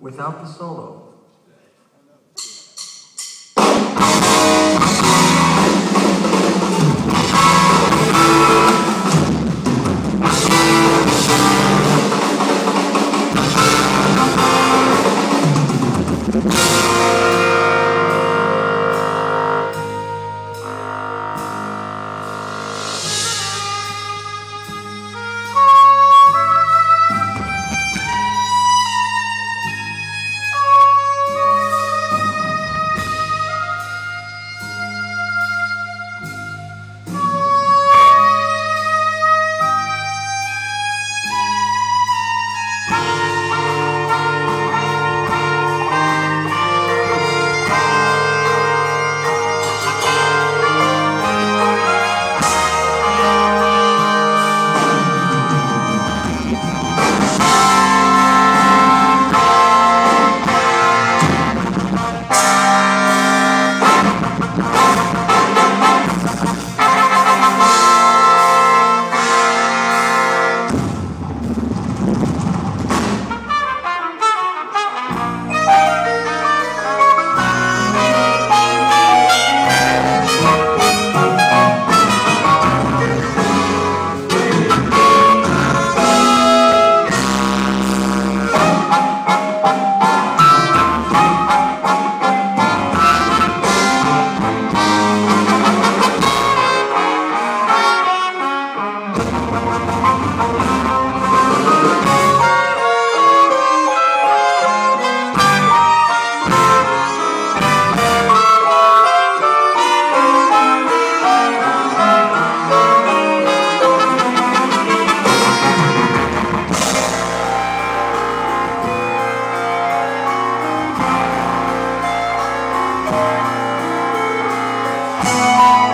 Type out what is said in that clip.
without the solo. Música